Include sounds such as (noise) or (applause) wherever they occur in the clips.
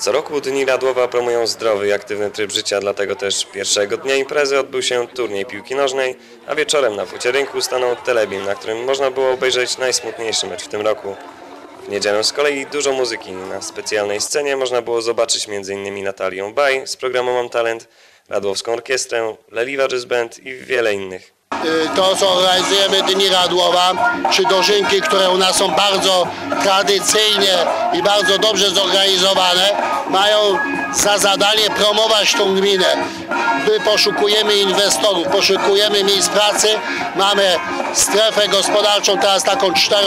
Co roku Dni Radłowa promują zdrowy i aktywny tryb życia, dlatego też pierwszego dnia imprezy odbył się turniej piłki nożnej, a wieczorem na płycie rynku stanął telebim, na którym można było obejrzeć najsmutniejszy mecz w tym roku. W niedzielę z kolei dużo muzyki. Na specjalnej scenie można było zobaczyć m.in. Natalię Baj z programu Mam Talent, Radłowską Orkiestrę, Leliwa Band i wiele innych. Y, To, co organizujemy Dni Radłowa, czy dożynki, które u nas są bardzo tradycyjnie i bardzo dobrze zorganizowane, mają za zadanie promować tą gminę. My poszukujemy inwestorów, poszukujemy miejsc pracy, mamy strefę gospodarczą teraz taką 4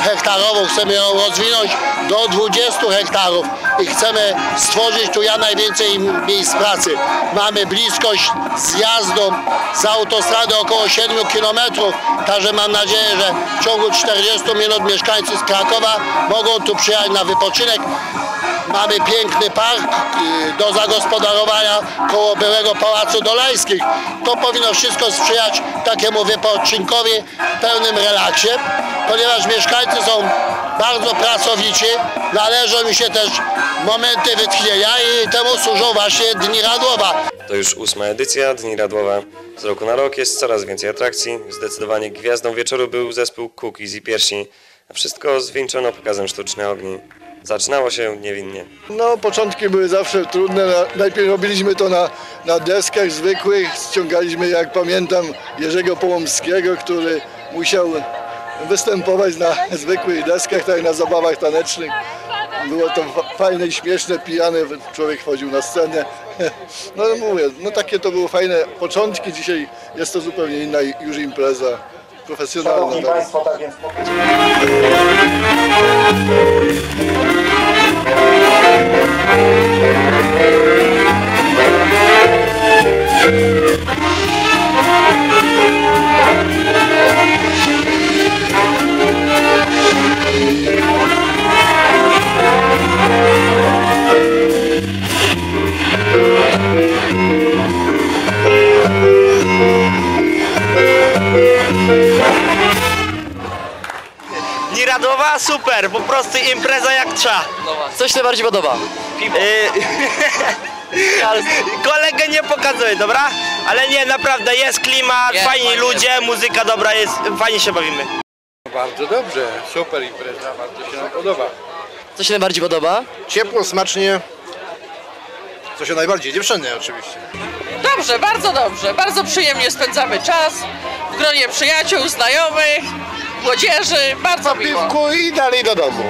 hektarową, chcemy ją rozwinąć do 20 hektarów i chcemy stworzyć tu jak najwięcej miejsc pracy. Mamy bliskość zjazdu z autostrady około 7 km, także mam nadzieję, że w ciągu 40 minut mieszkańcy z Krakowa mogą tu przyjechać na wypoczynek. Mamy piękny park y, do zagospodarowania koło byłego Pałacu Dolajskich. To powinno wszystko sprzyjać takiemu wypoczynkowi pełnym relaksie, ponieważ mieszkańcy są bardzo pracowici, należą mi się też momenty wytchnienia i temu służą właśnie Dni Radłowa. To już ósma edycja Dni Radłowa. Z roku na rok jest coraz więcej atrakcji. Zdecydowanie gwiazdą wieczoru był zespół Cookies i Piersi. A wszystko zwieńczono pokazem sztucznych ogni. Zaczynało się niewinnie. No, początki były zawsze trudne. Na- Najpierw robiliśmy to na, na deskach zwykłych. Ściągaliśmy, jak pamiętam, Jerzego Połomskiego, który musiał występować na zwykłych deskach, tak na zabawach tanecznych. Było to fa- fajne i śmieszne, pijany człowiek wchodził na scenę. (laughs) No mówię, no takie to były fajne początki. Dzisiaj jest to zupełnie inna już impreza profesjonalna. tak. tak więc Dni Radowa super, po prostu impreza jak trzeba. Coś najbardziej podoba? Yy, (laughs) kolegę nie pokazuję, dobra? Ale nie, naprawdę jest klimat, Jest, fajni fajnie ludzie, muzyka dobra jest, fajnie się bawimy. Bardzo dobrze, super impreza, bardzo się nam podoba. Co się najbardziej podoba? Ciepło, smacznie. Co się najbardziej? Dziewczyny oczywiście. Dobrze, bardzo dobrze. Bardzo przyjemnie spędzamy czas w gronie przyjaciół, znajomych, młodzieży. Bardzo miło. Piwku i dalej do domu.